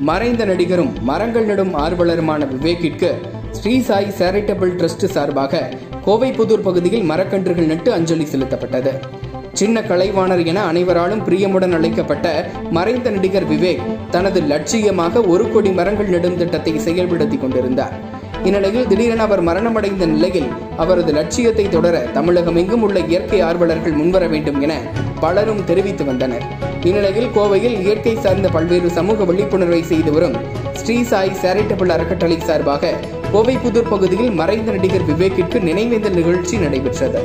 மறைந்த நடிகரும் மரங்கள் நடும் ஆர்வலருமான விவேக்கிற்கு ஸ்ரீ சாய் சேரிட்டபிள் ட்ரஸ்ட் சார்பாக கோவை புதூர் பகுதியில் மரக்கன்றுகள் நட்டு அஞ்சலி செலுத்தப்பட்டது. சின்ன கலைவாணர் என அனைவராலும் பிரியமுடன் அழைக்கப்பட்ட மறைந்த நடிகர் விவேக் தனது லட்சியமாக ஒரு கோடி மரங்கள் நடும் திட்டத்தை செயல்படுத்தி கொண்டிருந்தார். இந்நிலையில் திடீரென அவர் மரணமடைந்த நிலையில் அவரது லட்சியத்தை தொடர தமிழகம் எங்கும் உள்ள இயற்கை ஆர்வலர்கள் முன்வர வேண்டும் என பலரும் தெரிவித்து வந்தனர். இந்நிலையில் கோவையில் இயற்கை சார்ந்த பல்வேறு சமூக விழிப்புணர்வை செய்து வரும் ஸ்ரீ சாய் சேரிட்டபிள் அறக்கட்டளை சார்பாக கோவை புதூர் பகுதியில் மறைந்த நடிகர் விவேக்கிற்கு நினைவேந்தல் நிகழ்ச்சி நடைபெற்றது.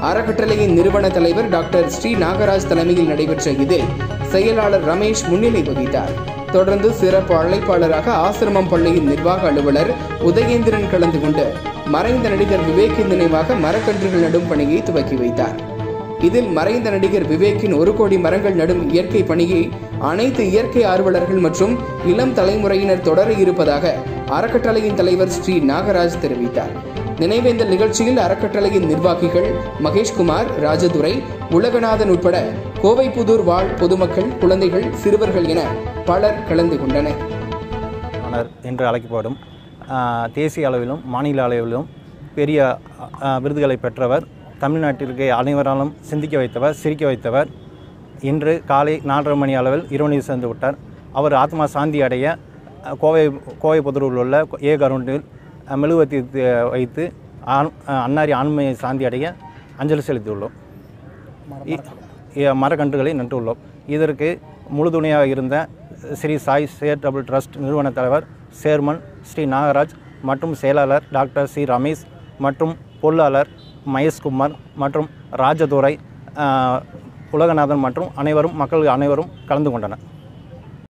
அறக்கட்டளையின் நிறுவன தலைவர் டாக்டர் ஸ்ரீ நாகராஜ் தலைமையில் நடைபெற்ற இதில் செயலாளர் ரமேஷ் முன்னிலை வகித்தார். தொடர்ந்து சிறப்பு அழைப்பாளராக ஆசிரமம் பள்ளியின் நிர்வாக அலுவலர் உதயேந்திரன் கலந்து கொண்டு மறைந்த நடிகர் விவேக்கின் நினைவாக மரக்கன்றுகள் நடும் பணியை துவக்கி வைத்தார். இதில் மறைந்த நடிகர் விவேக்கின் ஒரு கோடி மரங்கள் நடும் இயற்கை பணியை அனைத்து இயற்கை ஆர்வலர்கள் மற்றும் இளம் தலைமுறையினர் தொடர இருப்பதாக அறக்கட்டளையின் தலைவர் ஸ்ரீ நாகராஜ் தெரிவித்தார். நினைவேந்தல் நிகழ்ச்சியில் அறக்கட்டளையின் நிர்வாகிகள் மகேஷ்குமார் ராஜதுரை உலகநாதன் உட்பட கோவை புதூர் வாழ் பொதுமக்கள் குழந்தைகள் சிறுவர்கள் என பலர் கலந்து கொண்டனர். ஆனர் என்று அழைக்கப்படும் ஆஹ், தேசிய அளவிலும் மாநில அளவிலும் பெரிய விருதுகளை பெற்றவர் தமிழ்நாட்டிற்கு அனைவராலும் சிந்திக்க வைத்தவர் சிரிக்க வைத்தவர். இன்று காலை நாலரை மணி அளவில் இருவனில் சேர்ந்து விட்டார். அவர் ஆத்மா சாந்தி அடைய கோவை கோவை புதூரில் உள்ள ஏ கரௌண்டில் ஆஹ், மெழுகுவர்த்தி வைத்து அன்னாரி ஆண்மையை சாந்தி அடைய அஞ்சலி செலுத்தியுள்ளோம். இ- மரக்கன்றுகளை நட்டுள்ளோம். இதற்கு முழுதுணையாக இருந்த ஸ்ரீ சாய் சேரிட்டபிள் ட்ரஸ்ட் நிறுவன தலைவர் சேர்மன் ஸ்ரீ நாகராஜ் மற்றும் செயலாளர் டாக்டர் சி ரமேஷ் மற்றும் பொருளாளர் மகேஷ்குமார் மற்றும் ராஜதுரை உலகநாதன் மற்றும் அனைவரும் மக்கள் அனைவரும் கலந்து கொண்டனர்.